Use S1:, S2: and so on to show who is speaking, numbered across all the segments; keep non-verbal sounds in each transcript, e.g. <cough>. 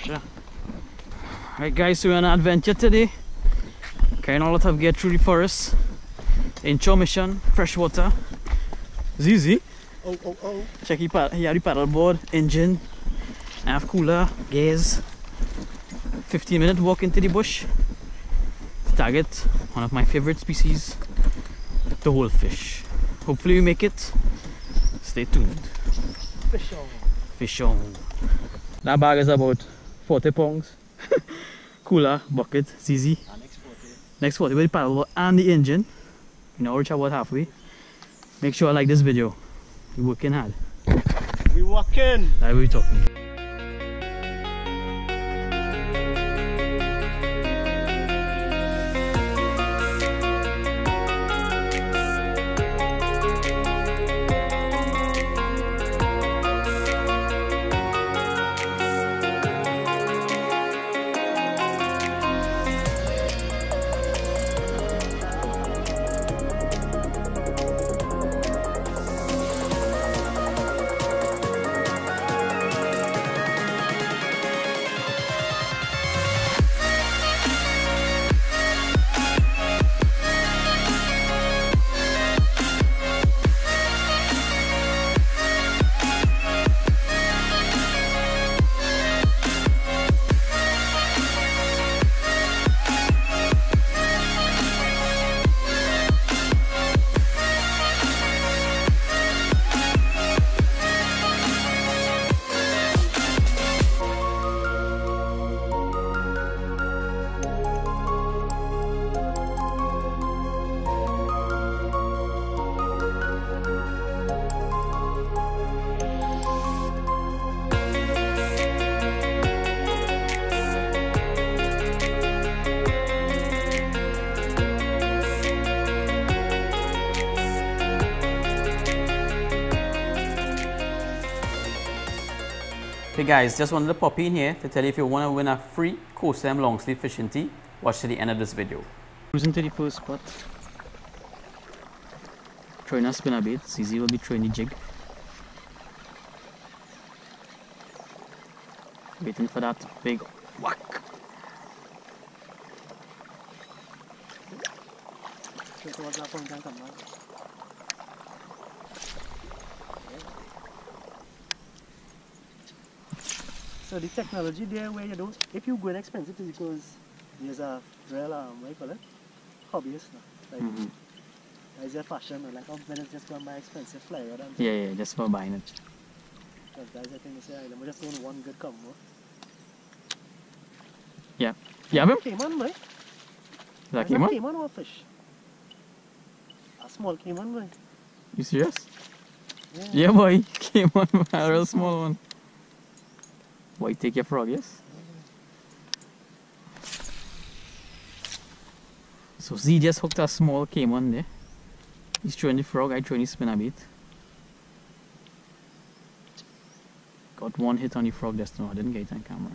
S1: pressure. Alright guys, so we're on an adventure today. Carrying all the of gear through the forest. Inshore mission, freshwater. Zizi.
S2: Oh, oh, oh.
S1: Check your pad here the paddle board, engine, I have cooler, gears. 15 minute walk into the bush. To target one of my favorite species, the wolffish. Hopefully we make it. Stay tuned.
S2: Fish on.
S1: Fish on. That bag is about 40 pounds. <laughs> Cooler, bucket.
S2: And exported.
S1: Next 40 with the paddle and the engine. You know, reach about halfway. Make sure I like this video. You're working hard.
S2: We walking.
S1: That we talking. Guys, just wanted to pop in here to tell you if you want to win a free KoSM long sleeve fishing tee, watch to the end of this video. Cruising to the first spot. Throwing a spinner bait, Zizi will be throwing the jig. Waiting for that big whack.
S2: So, so what's that point and come now? So the technology there where you don't, if you go in expensive it's because there's a real, um, what you call it? Hobbyist now. Like,
S1: Mhm.
S2: is your fashion or like, oh, then it's just going to buy expensive flyer than
S1: Yeah, yeah, just for buying it.
S2: Because guys, I think they say, "Hey, we just doing one good combo.
S1: Yeah. Yeah, bro.
S2: Caiman, boy.
S1: That
S2: Is
S1: came on?
S2: Caiman or fish? A small caiman, boy.
S1: You serious? Yeah, boy. <laughs> Came on, a real small one. Boy, take your frog, yes? So Z just hooked a small caiman there. He's throwing the frog, I throwing the spinner bait. Got one hit on the frog just now, I didn't get it on camera.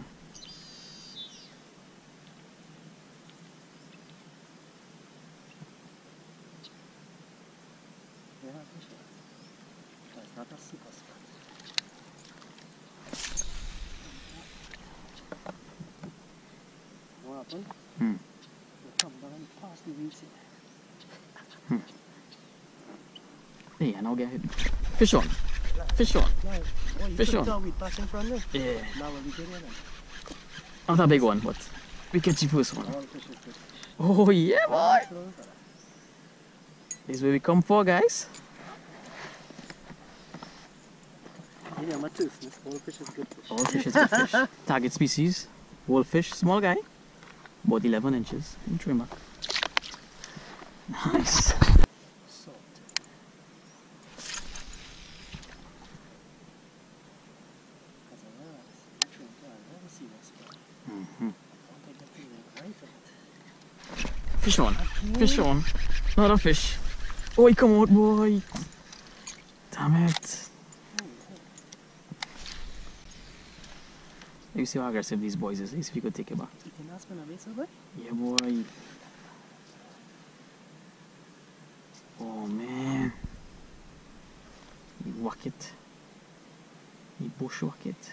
S2: Yeah, fish. But it's not a super spot. What happened?
S1: Hmm.
S2: You come down past the reefs here.
S1: Hey, I now get him. Fish on. Fish on. Fish on. Yeah.
S2: Now what we did here then?
S1: Not a big one, but we catch the first one. Oh yeah, boy. This is where we come for, guys.
S2: Know, my. All fish is good fish.
S1: All fish is good fish. Target species, wolffish, small guy, about 11 inches in trim back. Nice. fish on. Fish on. Not a fish. Oh, come on, boy. Damn it. You see how aggressive these boys is. If you could take it back. Yeah, boy. Oh, man. You whack it. You bushwhack it.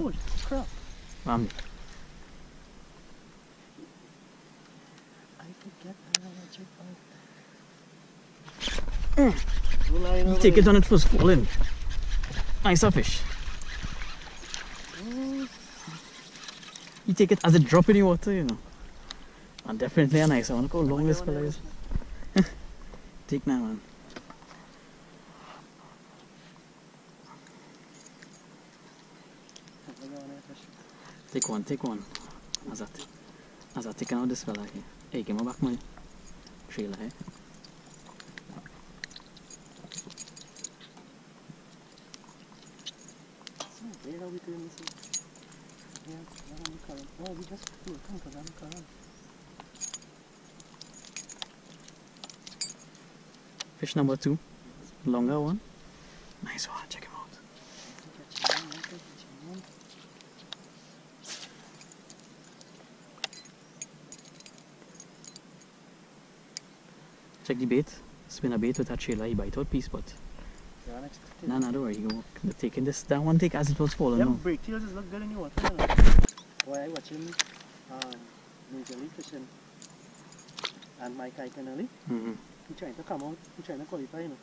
S2: Oh, crap.
S1: Um,
S2: I forget how to check out. No line
S1: you take it on it first falling. Nicer fish.
S2: Mm,
S1: You take it as it drop in the water, you know. And definitely a nice one. Look how long this fella is. <laughs> Take now, man.
S2: I got one there, fish.
S1: Take one, take one. As I, as I taking out this fella here. Hey, give me back my trailer, eh?
S2: So, where are we doing this? Yeah, we're on. Oh, we just flew come because I'm current.
S1: Fish number two. Longer one. Nice one. Check him out.
S2: Catch him, catch him.
S1: Check the bait. Spin a bait with that trailer. He bite out piece, but
S2: Yeah, unexpected.
S1: nah, nah, don't worry. You go. Taking this. That one take as it was falling.
S2: Them
S1: now.
S2: break tails just look good in the water. You know? Boy, I watching um, Major League Fishing and Mike Iaconelli.
S1: Mm-hmm.
S2: He trying to come out, he trying to qualify, you know.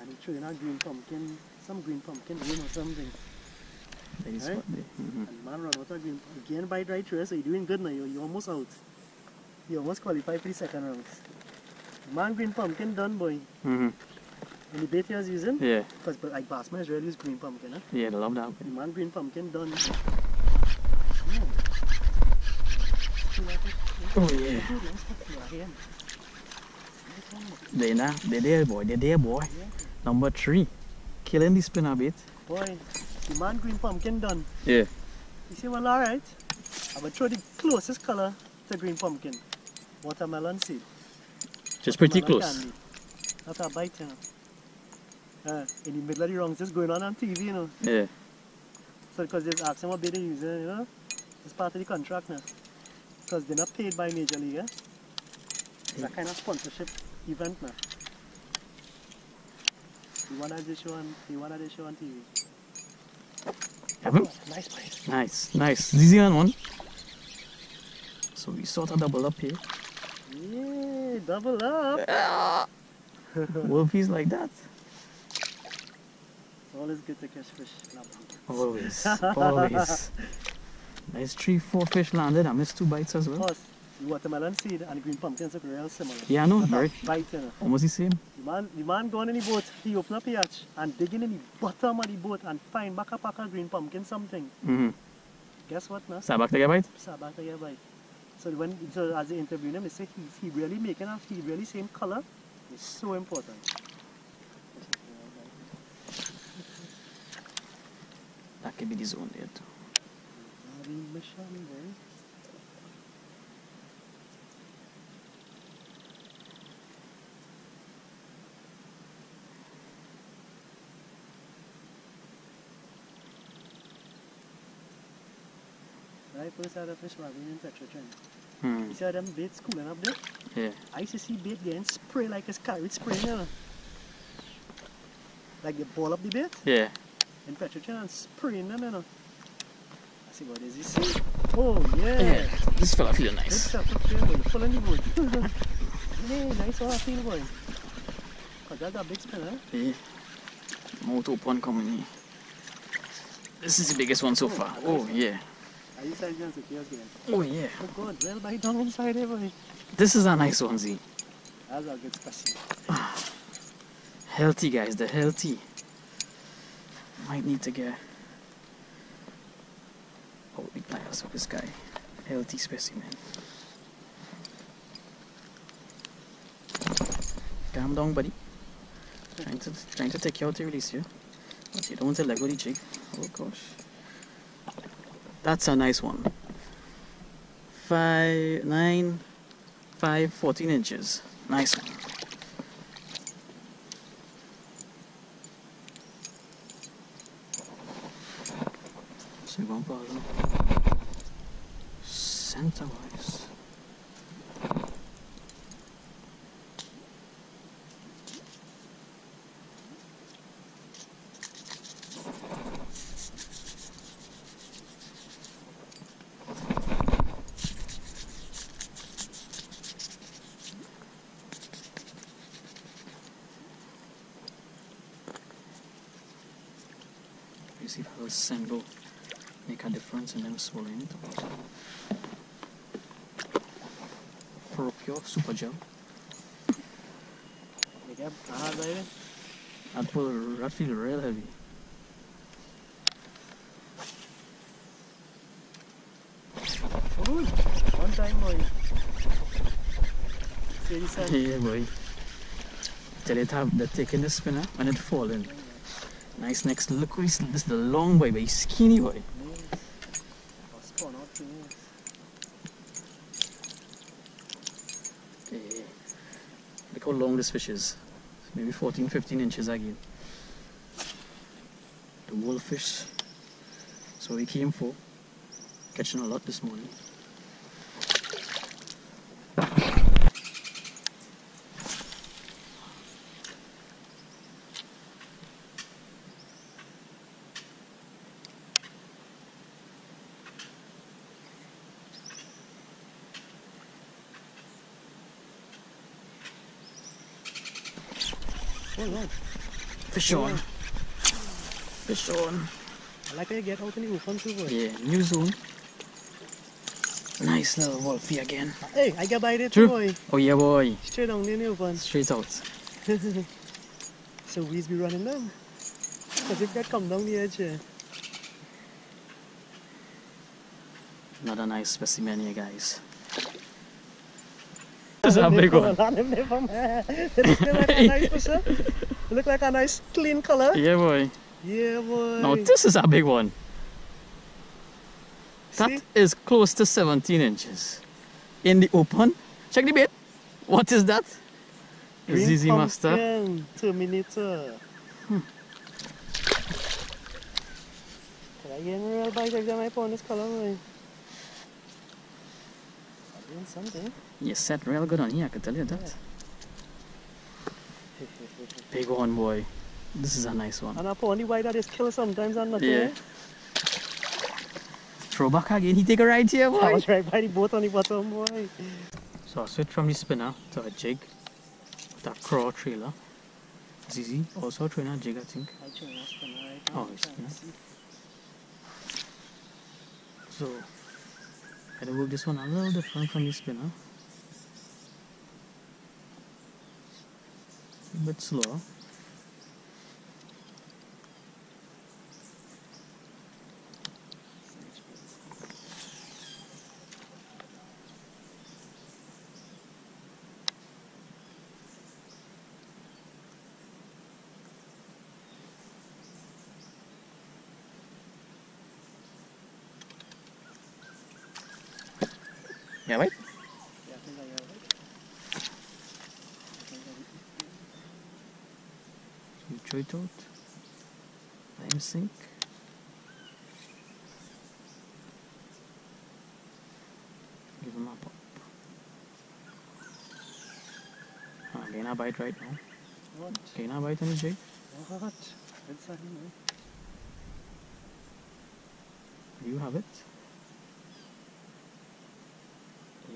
S2: And he throwing a green pumpkin, some green pumpkin ring or something.
S1: That is
S2: Right?
S1: what they. Mm-hmm.
S2: And man run out of green again bite right through, so you're doing good now, you're, you're almost out. You almost qualified for the second round. Man green pumpkin done boy.
S1: Mm-hmm.
S2: And the bait he was using,
S1: Yeah.
S2: because but like Bassman Israel use green pumpkin, huh?
S1: Yeah, they love that.
S2: The man green pumpkin done. Yeah. You like it?
S1: Oh yeah.
S2: Good, nice put your hand. Nice one.
S1: They nah. They there, boy. They there, boy.
S2: Yeah.
S1: Number three. Killing the spinner bait.
S2: Boy, the man green pumpkin done.
S1: Yeah.
S2: You see, well, alright. I will throw the closest color to green pumpkin. Watermelon seed.
S1: Just pretty close.
S2: Candy. A bite, you know. Uh, in the middle of the wrongs, just going on on TV, you know.
S1: Yeah.
S2: So, because they're asking what bait they use, you know. It's part of the contract now. Because they're not paid by Major League, eh? It's a kind of sponsorship event now. The one that they show on, the one that they show on TV. Oh, nice bite.
S1: Nice, nice. Easy on one. So we sort of double up here.
S2: Yeah, double up. <laughs>
S1: Wolfies like that.
S2: Always good to catch fish.
S1: Always, <laughs> always. Nice three, four fish landed. I missed two bites as
S2: Of
S1: well.
S2: the watermelon seed and green pumpkins look real similar.
S1: Yeah, I know.
S2: A
S1: Very,
S2: Bite, you know.
S1: almost the same.
S2: The man, the man going in the boat, he open up the hatch and digging in the bottom of the boat and find back a pack of green pumpkin something.
S1: Mm-hmm.
S2: Guess what now?
S1: Start back to get bite.
S2: Start back to get bite. So when so as the interview him, they say he, he really making a he really same color. It's so important.
S1: That could be the zone there too.
S2: Marine mission, boy. Right, first I had a fish marine in Petrotrin.
S1: Hmm.
S2: You see them baits cooling up there?
S1: Yeah.
S2: I used to see bait getting spray like it's carried spray, you know. Like they ball up the bait
S1: Yeah.
S2: in Petrotrin and spraying them, you know. I see what is see? Oh yeah.
S1: Yeah. This fella feel
S2: Good
S1: nice.
S2: stuff up there, boy. Full in the boat. <laughs> yeah, nice one, I feel, boy. Cause that's a big spin, huh?
S1: Yeah. Mouth open coming here. This is the biggest one so far. Oh yeah.
S2: Are you to again?
S1: Oh yeah.
S2: Oh god, well bite down inside there, boy.
S1: This is a nice one, Z.
S2: That's a good specimen.
S1: Healthy guys, the healthy. Might need to get oh big pliers for this guy. Healthy specimen. Calm down, buddy. Trying to trying to take you out to release you. But you don't want to let go of the jig. Oh gosh. That's a nice one. Five nine five fourteen inches. Nice one. Puzzle. Center-wise. That'll make a difference in them swallowing it. Pro Pure Super Gel.
S2: You get hard by it.
S1: That will that feel real heavy.
S2: Ooh, one time boy. Sun.
S1: yeah boy. Tell it have the taking the spinner and it falling. Nice next look this is the long boy, but skinny. Yeah. Look how long this fish is. Maybe 14, 15 inches again. The wolffish. So we came for. Catching a lot this morning. On. Fish on.
S2: I like how you get out in the open too, boy.
S1: Yeah, new zone. Nice little wolfie again.
S2: Hey, I got by there too, boy.
S1: Oh yeah boy.
S2: Straight down there in the open. <laughs>
S1: Straight out. <laughs>
S2: so we's be running them. Because if that come down the edge here.
S1: Another nice specimen here guys. This <laughs> is a big one.
S2: They look <laughs> like a nice <laughs> look like a nice clean color.
S1: Yeah boy.
S2: Yeah, boy.
S1: Now this is a big one. That
S2: See?
S1: is close to 17 inches. In the open. Check the bait. What is that?
S2: Green
S1: ZZ Master.
S2: Terminator.
S1: Hmm.
S2: Can I get a real bite every time I put on this color, boy? I'm doing something.
S1: You set real good on here, I can tell you that. Big one, boy. This is a nice one.
S2: and I put on the white that is killer sometimes and nothing.
S1: Yeah.
S2: eh?
S1: Throwback again. He take a ride here, boy.
S2: I was right by the boat on the bottom, boy.
S1: So I switch from the spinner to a jig with a craw trailer. Zizi also throwing a jig, I think.
S2: I try not spin right
S1: Oh,
S2: now.
S1: it's
S2: Trying to
S1: spinner. So I had to work this one a little different from the spinner. Bit slower. Yeah, right?
S2: Yeah, I think I got it. I think I
S1: You throw it out. Let him. Give him a pop. Ah, gain a bite right now.
S2: What?
S1: Gain a bite on the jig.
S2: What? Good sign, man.
S1: You have it.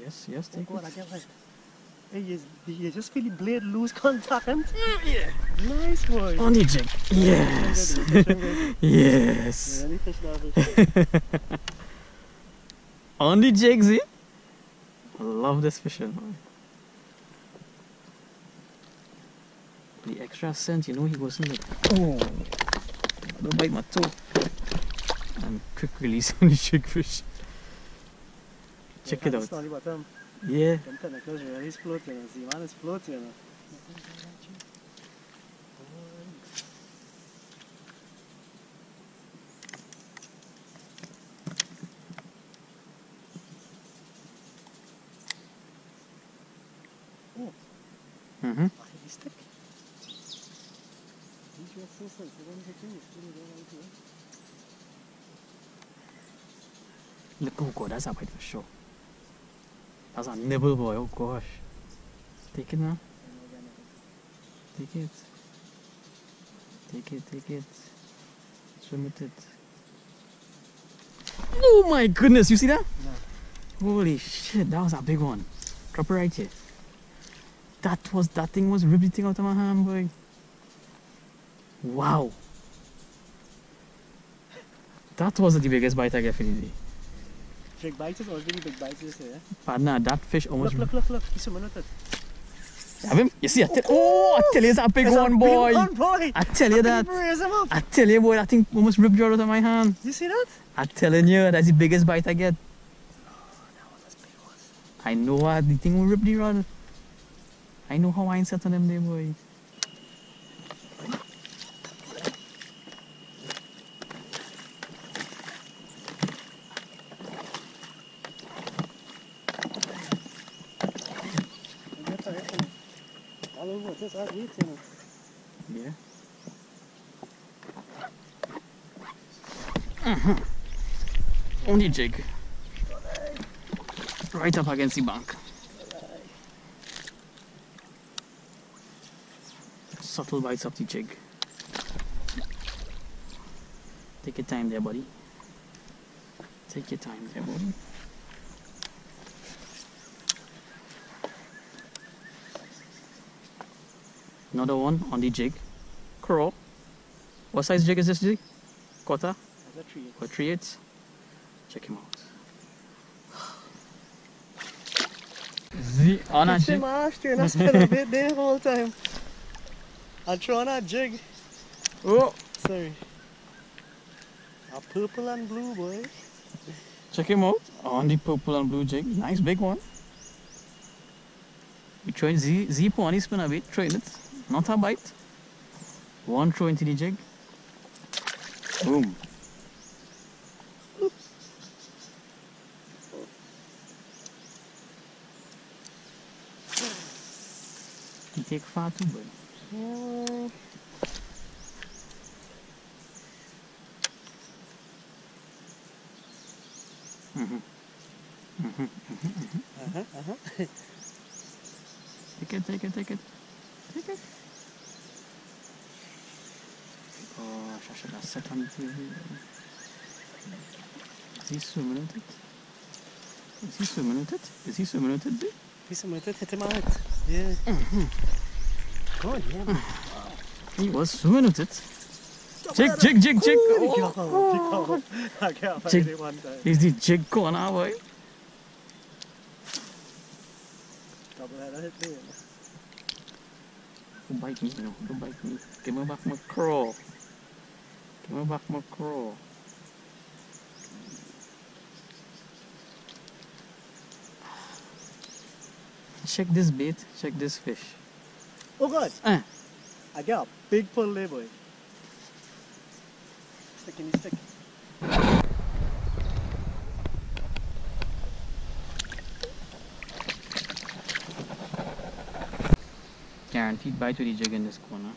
S1: Yes, yes, take it.
S2: Get. Hey, you, you just feel the blade lose contact and <laughs> yeah. Nice boy.
S1: On the jig. Yes. <laughs> yes.
S2: Really fish that <laughs> fish.
S1: On the jig, see? Eh? I love this fishing, man. The extra scent, you know, he wasn't like, oh, don't bite my toe. And quick release on the jig fish. Check it out.
S2: It's on the bottom.
S1: Yeah.
S2: Them tentacles really is floating. See, man, it's floating. Heavy stick. These were so sensitive when they do. Still don't like it.
S1: Look, oh god, that's a bite for sure. That's a nibble, boy. Oh gosh. Take it now. Take it. Take it, take it. Swim with it. Oh my goodness, you see that? No. Holy shit, that was a big one. Drop it right here. That was that thing was riveting out of my hand, boy. Wow. That was the biggest bite I get for the day.
S2: Big bites is already big bites, you say, eh?
S1: Partner, that fish almost.
S2: Look, look, look, look. He's swimming with it.
S1: Have him? You see? I tell, oh, I tell you, it's a big
S2: It's a
S1: one,
S2: big
S1: boy.
S2: one, boy.
S1: I tell you that.
S2: Raise him up.
S1: I tell you, boy, that thing almost ripped you out of my hand.
S2: You see that?
S1: I'm telling you, that's the biggest bite I get. I know what the thing will rip the rod. I know how I set on them there, boy.
S2: That's all right. All over. Just add weight, you know.
S1: Yeah. Mhm. On the jig. Right up against the bank. Subtle bites of the jig. Take your time there, buddy. Take your time there, buddy. Another one on the jig. Crawl. What size jig is this jig? Quarter
S2: a
S1: or three eighths? Check him out. The on a jig.
S2: and I spent a bit there the whole time. I'm throwing a jig.
S1: Oh,
S2: Sorry. A purple and blue, boy.
S1: check him out on the purple and blue jig. Nice big one. We trying Z Z pony spinner bait. Trying it. Not a bite. One throw into the jig. Boom. He take far too big.
S2: Yeah. Uh-huh, uh-huh.
S1: Take it, take it, take it. Take it. Gosh, I should set on the Is he swimming with it? Is he swimming with it? Is he swimming with it?
S2: Of meat, hit him. Yeah. Good, yeah.
S1: He was swimming. Jig, jig, jig, jig.
S2: Oh,
S1: Oh,
S2: I can't.
S1: Is the jig corner, boy?
S2: Double header me.
S1: Don't bite me, no. Don't bite me. Give me back my crawl. Give me back my crawl. Check this bait. Check this fish.
S2: Oh God,
S1: Eh.
S2: I got a big pull there, boy. Stick in the stick.
S1: Guaranteed bite with the jig in this corner.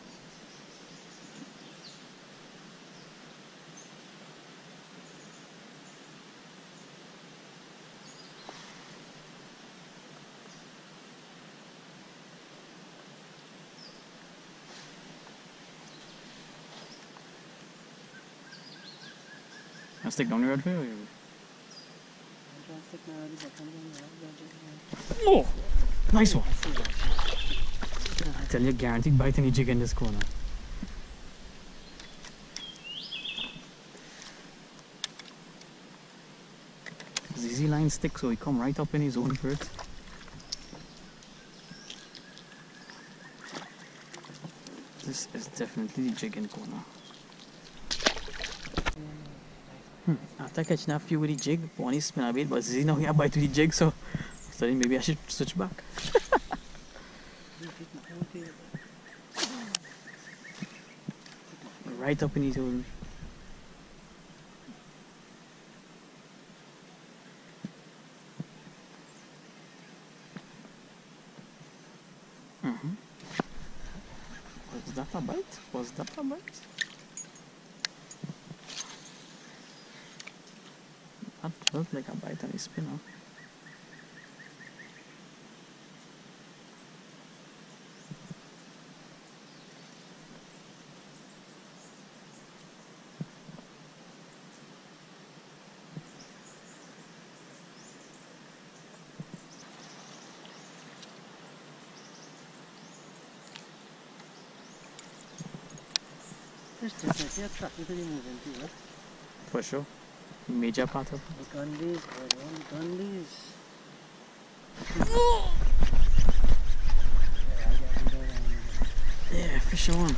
S1: Stick down the road for you. or you-
S2: I'm trying to stick my head in the bottom of the
S1: Oh, nice one.
S2: I see that.
S1: I tell you, guaranteed bite any jig in this corner. Zizi line stick, so he come right up in his own for it. This is definitely the jig in corner. Hmm. After catching a few with the jig, one is a bit, but Zizi now he a bite with the jig, so I thought maybe I should switch back. <laughs> right up in his own. Mhm. Was that a bite? Was that a bite? That felt like a bite on his spinner.
S2: There's definitely a truck with any moving
S1: Major part of
S2: The Gundies, boy, the Gundies.
S1: Yeah, fish on.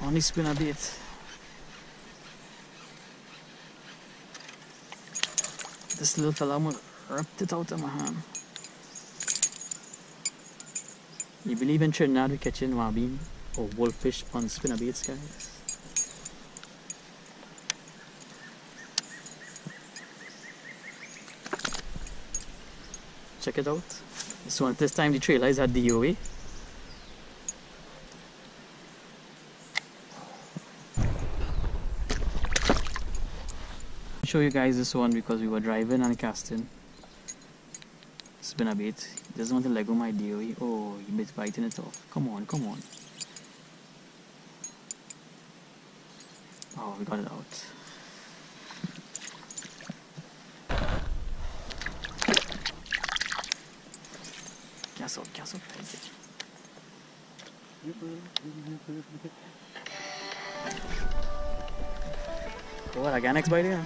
S1: On the spinner bait. This little fella almost ripped it out of my hand. You believe in Trinidad we catching guabine or wolffish on spinner baits, guys? Check it out. This one, this time the trailer is at DOA. show you guys this one because we were driving and casting. It's been a bit. He doesn't want to let go my DOE. Oh, he bit biting it off. Come on, come on. Oh, we got it out. Gas up, guys. Oh, again, next bite here.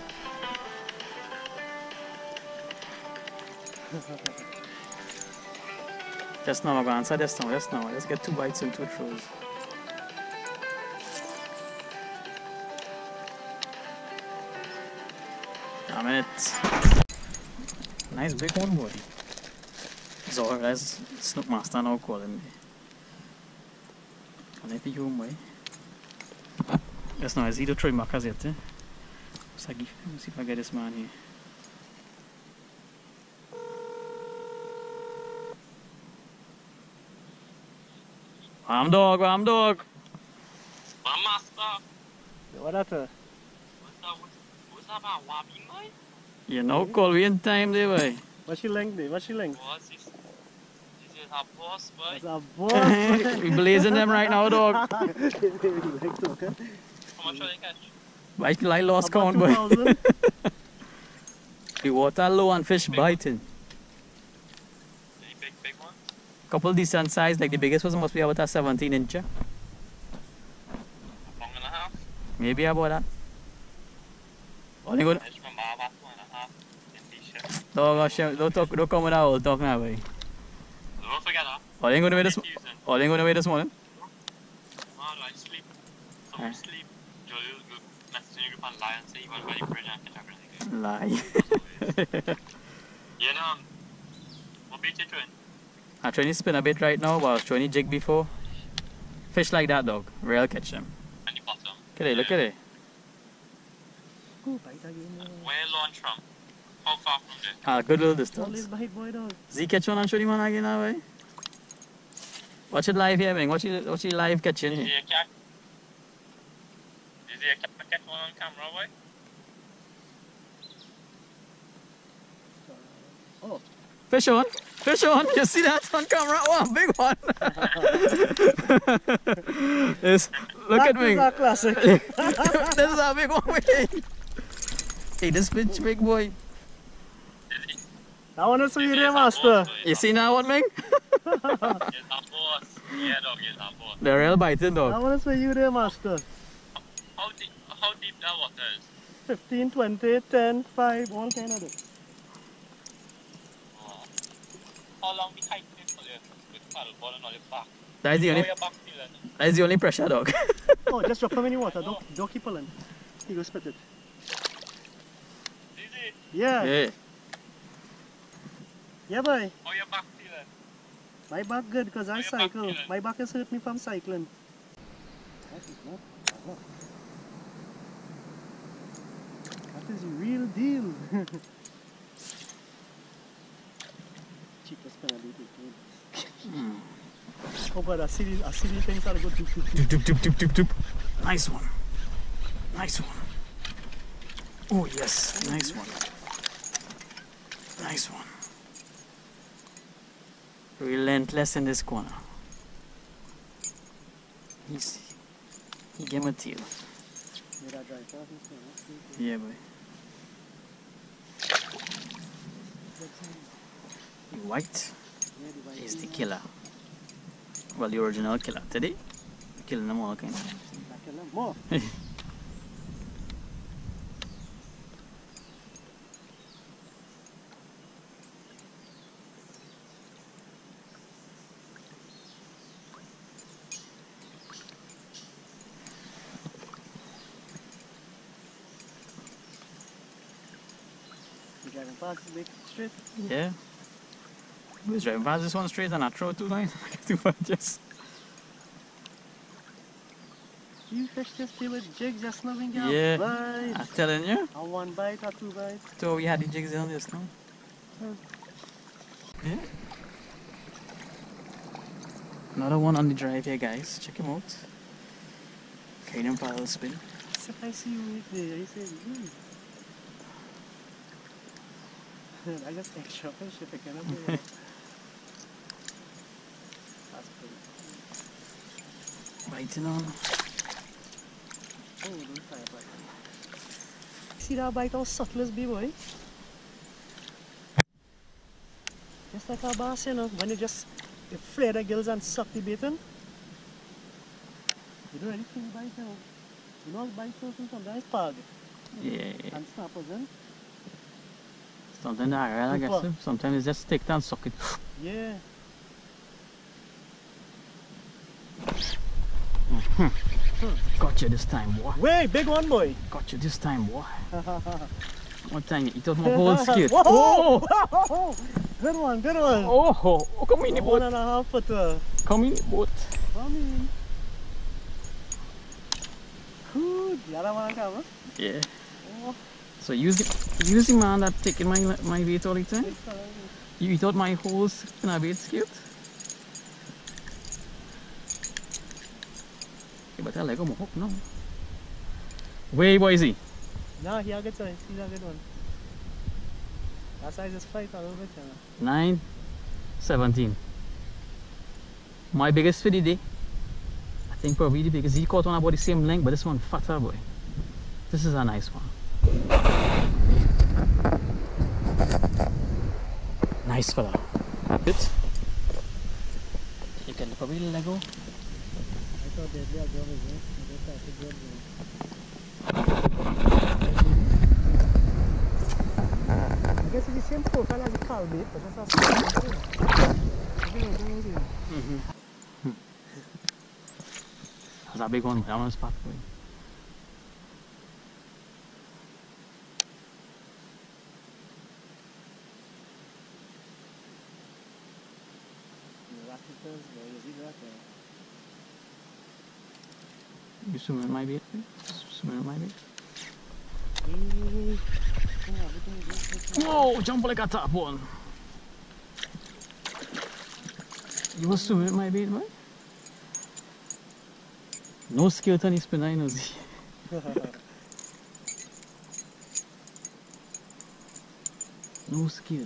S1: Just now, answer this now, just now. Let's get two bites and two throws. Damn it. Nice big one, boy. Zor, that's Snook Master now calling me. Can I be you, boy? Just now, is either Troy Marcus yet, eh? So, let me see if I get this man here. Ram dog, ram dog.
S3: My master,
S2: What after?
S3: what's that? What's, what's that about Wabi mine?
S1: You know, call we in time there, boy.
S2: What's your length there? What's your length?
S3: What's this? This is our boss, boy.
S2: It's a boss. <laughs>
S1: we blazing them right now, dog.
S3: How much are they catch?
S1: Bite like lost
S2: About
S1: count, boy. <laughs> The water low and fish biting.
S3: Any big, big ones?
S1: Couple decent size, like the biggest was must be about a 17 incher.
S3: One and a half?
S1: Maybe about that. Only good.
S3: I just remember about one and a half in t-shirt.
S1: Dog, shit, don't talk, don't come with that old talk now, boy.
S3: Don't forget that.
S1: All gonna wait this,
S3: Confusing.
S1: all ain't gonna wait this morning.
S3: Man, like sleep. Some
S1: Aye.
S3: sleep. Joel will message you on lie and say you want to go the bridge and catch
S1: Lie. <laughs>
S3: You know, um, what beach you doing?
S1: I'm trying to spin a bit right now, but I was trying to jig before. Fish like that, dog. Real catch them.
S3: On the bottom.
S1: Look at it, look at it.
S2: Go bite again. yeah.
S3: Where launch from? How far from there?
S1: Ah, good little distance.
S2: boy dog.
S1: Z catch one and show the man again now, boy. Watch it live here, man. Watch it, watch it live catching
S3: Is
S1: here.
S3: he a cat? Is he a cat? Catch one on camera, boy?
S2: Oh,
S1: Fish on, fish on. You see that on camera? Wow, big one. <laughs> yes, look
S2: that
S1: at me.
S2: is a classic. <laughs>
S1: this is a big one. Wait. Hey, this fish big boy.
S3: Is he?
S2: that one is for you
S3: He's
S2: there, master.
S1: You see now what, Ming? <laughs>
S3: He's boss. Yeah, dog, he's our boss.
S1: The real biting
S2: That
S1: dog.
S2: one is for you there, master.
S3: How deep, how deep that water is?
S2: 15, 20, 10, 5, all kind of it.
S3: Oh. How long we kite this for you? With paddleboard and all your back.
S1: That is the
S3: How
S1: only.
S3: your back feeling? Eh?
S1: That is the only pressure dog. <laughs>
S2: Oh, just drop them in the water. Don't, don't keep pulling. He go spit it.
S3: Easy.
S2: Yeah. Yeah,
S1: yeah.
S2: boy.
S3: How your back feeling?
S2: My back good because I cycle. My back has hurt me from cycling. That is real deal. Cheapest penalty taken. Oh god, I see these, I see these things are good.
S1: Doop, doop, doop, doop, doop, doop. Nice one. Nice one. Oh, yes. Nice one. Nice one. Relentless in this corner. He's, he gave him a tail.
S2: Made a dry shot and stuff.
S1: Yeah, boy. The white
S2: Yeah, the white
S1: is the killer. Well, the original killer. Today, killing them all.
S2: Back in them. More. Straight.
S1: Yeah. We was driving past this one straight and I throw two lines. <laughs> two punches.
S2: You fish this day with jigs just now and
S1: Yeah.
S2: a bite.
S1: I'm telling you.
S2: And one bite or two bites.
S1: So we had the jigs on this now.
S2: Hmm.
S1: Yeah. Another one on the drive here, guys. Check him out. Canadian paddle spin.
S2: So I see you with there, you say, hmm. I extra fish if I cannot do that. <laughs> That's pretty.
S1: Biting on.
S2: Oh, don't fire back. See that bite how subtle as be boy? Just like our bass, you know, when you just you flare the gills and suck the bait in. You don't really feel the bite now. You know bite something sometimes pug
S1: Yeah.
S2: and snappers in. Eh?
S1: Something that I guess.
S2: Super.
S1: Sometimes it's just take it and suck it.
S2: Yeah. Mm-hmm.
S1: Got you this time, boy.
S2: Way big one boy.
S1: Got you this time, boy. <laughs> One time you eat out my whole <laughs> skate.
S2: Whoa!
S1: Oh!
S2: Whoa! Good one, good one.
S1: Oh, oh, oh, come in the
S2: One
S1: boat.
S2: and a half footer.
S1: Come in the boat.
S2: Come in. Good. The other one come, huh?
S1: Yeah. So use the, use the man that taking my my weight all the time. You out my whole spinner skate. Yeah, but I like him hook now. Way boysy.
S2: No, he a good size. He's a good one. That size is five a little bit, you know.
S1: 9, 17. My biggest for the day. I think probably the biggest. He caught one about the same length, but this one fatter boy. This is a nice one. Nice fella. It. You can probably let go.
S2: I thought they'd be a job, is it? They just have to job, I guess it's the same profile as the cow bait, but just a small
S1: That's a big one. That one's fat boy. You swimming in my boy? Swimming in my bait? Whoa, jump like a top one. You was swimming in my bait, boy? No skill on his spinner, you know. <laughs> No skill.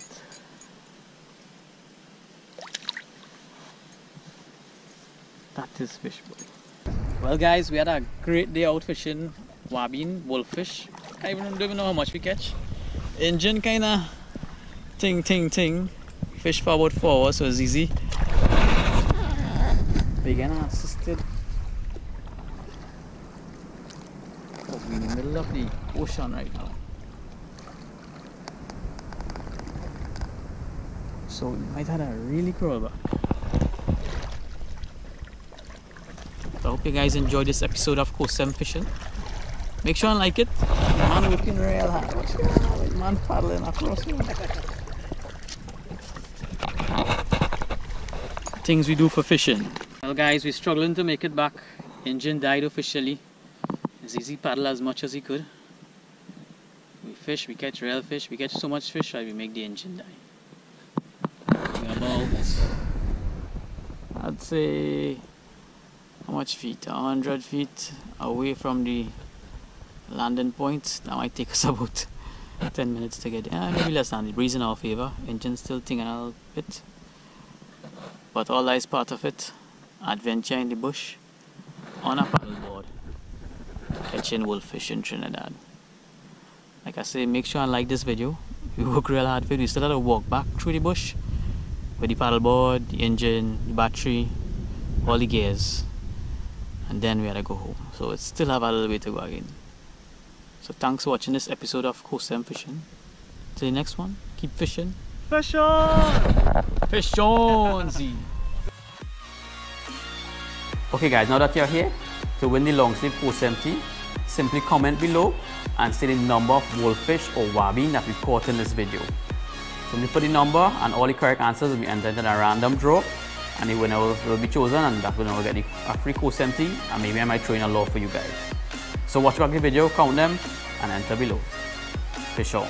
S1: That is fish, boy. Well, guys, we had a great day out fishing guabine, wolffish. I even don't even know how much we catch. Engine kind of ting ting ting. Fish forward forward, so it's easy. Beginner assisted. We're in the middle of the ocean right now. So we might have a really crawl back. So I hope you guys enjoyed this episode of KoSM Fishing. Make sure and like it. Man working real hard. What's going on with man paddling across here? Things we do for fishing. Well guys, we're struggling to make it back. Engine died officially. Zizi paddle as much as he could. We fish, we catch real fish, we catch so much fish that we make the engine die. About, I'd say, how much feet? Hundred feet away from the landing point. That might take <laughs> us about 10 minutes to get there. maybe less than the breeze in our favor. Engine still tingling a little bit. But all that is part of it. Adventure in the bush on a paddleboard catching wolffish in Trinidad. Like I say, make sure and like this video. We work real hard for it. We still have to walk back through the bush with the paddleboard, the engine, the battery, all the gears. And then we had to go home. So it still have a little way to go again. So thanks for watching this episode of KoSM Fishing. Till the next one, keep fishing.
S2: Fish on!
S1: Fish on! Z. Okay guys, now that you're here, to win the long sleeve Coast 70, simply comment below and say the number of wolffish or wabi that we caught in this video. So we put the number and all the correct answers will be entered in a random draw and the winner will, will be chosen and that winner will get the, a free course empty and maybe I might throw in a law for you guys. So watch back the video, count them and enter below. Fish on.